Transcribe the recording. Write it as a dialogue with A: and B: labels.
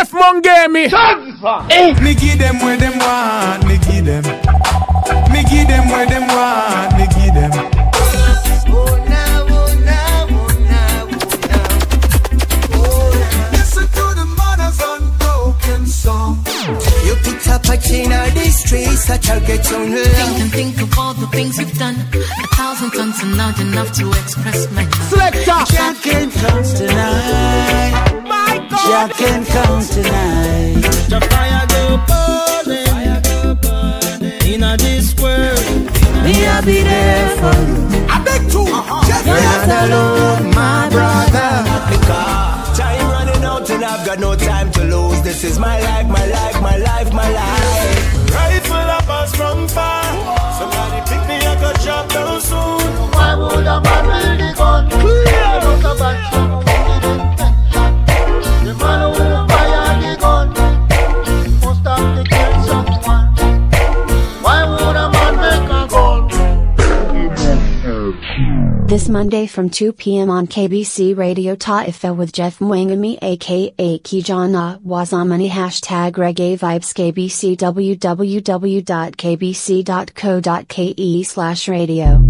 A: Jeff Mwangemi.
B: Me eh. Me give them where them want, me give them. Me give them where them want, me give them. Listen to the mother's unbroken song.
C: You picked up a chain of the streets, such a get on
D: Think and think of all the things you've done. A thousand tons are not enough to express my love.
A: Selector.
E: Jack can come tonight. Jack can come tonight.
F: The fire go burning in a this world.
E: Me I be there for you.
B: I beg to. Uh-huh. Jeff
E: You're not alone, my brother.
C: Because time running out and I've got no time to lose. This is my life, my life, my life.
G: This Monday from 2 p.m. on KBC Radio Taifa with Jeff Mwangemi aka Kijana Wazamani hashtag reggae vibes KBC www.kbc.co.ke slash radio.